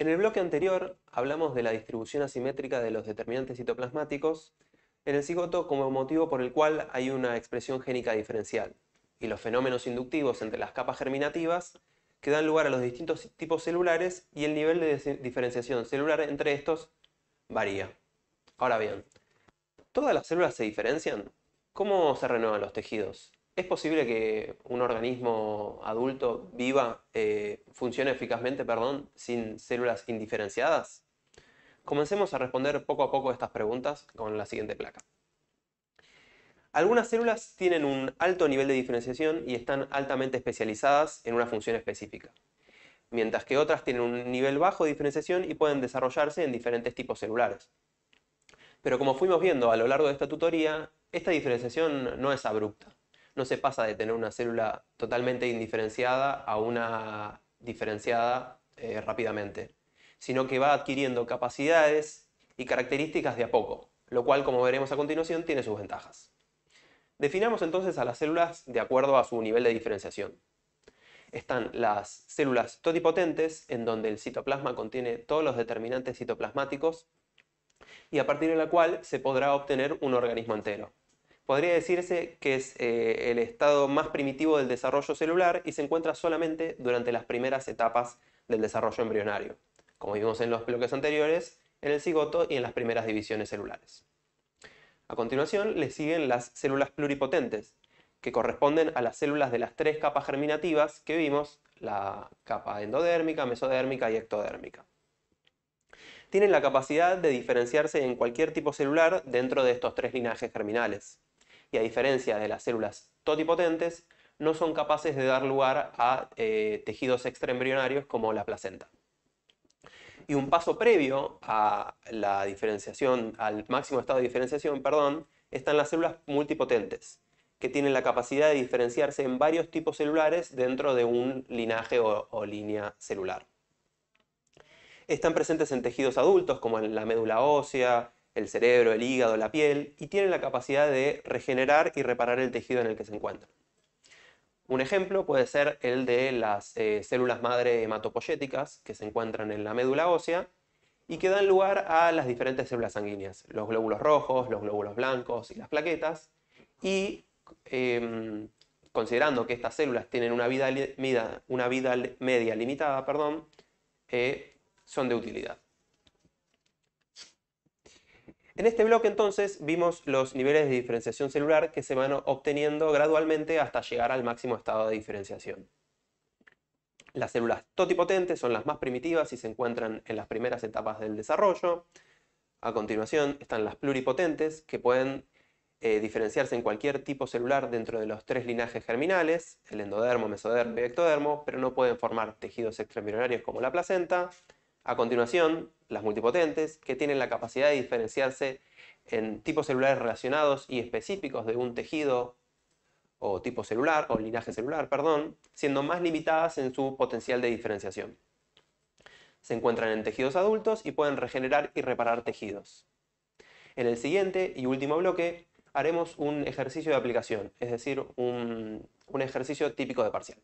En el bloque anterior hablamos de la distribución asimétrica de los determinantes citoplasmáticos en el cigoto como motivo por el cual hay una expresión génica diferencial y los fenómenos inductivos entre las capas germinativas que dan lugar a los distintos tipos celulares y el nivel de diferenciación celular entre estos varía. Ahora bien, ¿todas las células se diferencian? ¿Cómo se renuevan los tejidos? ¿Es posible que un organismo adulto viva, eh, funcione eficazmente, perdón, sin células indiferenciadas? Comencemos a responder poco a poco estas preguntas con la siguiente placa. Algunas células tienen un alto nivel de diferenciación y están altamente especializadas en una función específica, mientras que otras tienen un nivel bajo de diferenciación y pueden desarrollarse en diferentes tipos celulares. Pero como fuimos viendo a lo largo de esta tutoría, esta diferenciación no es abrupta. No se pasa de tener una célula totalmente indiferenciada a una diferenciada eh, rápidamente, sino que va adquiriendo capacidades y características de a poco, lo cual, como veremos a continuación, tiene sus ventajas. Definamos entonces a las células de acuerdo a su nivel de diferenciación. Están las células totipotentes, en donde el citoplasma contiene todos los determinantes citoplasmáticos y a partir de la cual se podrá obtener un organismo entero. Podría decirse que es eh, el estado más primitivo del desarrollo celular y se encuentra solamente durante las primeras etapas del desarrollo embrionario, como vimos en los bloques anteriores, en el cigoto y en las primeras divisiones celulares. A continuación le siguen las células pluripotentes, que corresponden a las células de las tres capas germinativas que vimos, la capa endodérmica, mesodérmica y ectodérmica tienen la capacidad de diferenciarse en cualquier tipo celular dentro de estos tres linajes germinales. Y a diferencia de las células totipotentes, no son capaces de dar lugar a eh, tejidos extraembrionarios como la placenta. Y un paso previo a la diferenciación, al máximo estado de diferenciación, perdón, están las células multipotentes, que tienen la capacidad de diferenciarse en varios tipos celulares dentro de un linaje o línea celular. Están presentes en tejidos adultos como en la médula ósea, el cerebro, el hígado, la piel, y tienen la capacidad de regenerar y reparar el tejido en el que se encuentran. Un ejemplo puede ser el de las eh, células madre hematopoyéticas que se encuentran en la médula ósea y que dan lugar a las diferentes células sanguíneas, los glóbulos rojos, los glóbulos blancos y las plaquetas, y em, considerando que estas células tienen una vida, media limitada, perdón, eh, son de utilidad. En este bloque entonces vimos los niveles de diferenciación celular que se van obteniendo gradualmente hasta llegar al máximo estado de diferenciación. Las células totipotentes son las más primitivas y se encuentran en las primeras etapas del desarrollo. A continuación están las pluripotentes que pueden eh, diferenciarse en cualquier tipo celular dentro de los tres linajes germinales, el endodermo, mesodermo y ectodermo, pero no pueden formar tejidos extraembrionarios como la placenta. A continuación, las multipotentes, que tienen la capacidad de diferenciarse en tipos celulares relacionados y específicos de un tejido o tipo celular, o linaje celular, perdón, siendo más limitadas en su potencial de diferenciación. Se encuentran en tejidos adultos y pueden regenerar y reparar tejidos. En el siguiente y último bloque haremos un ejercicio de aplicación, es decir, un, un ejercicio típico de parcial.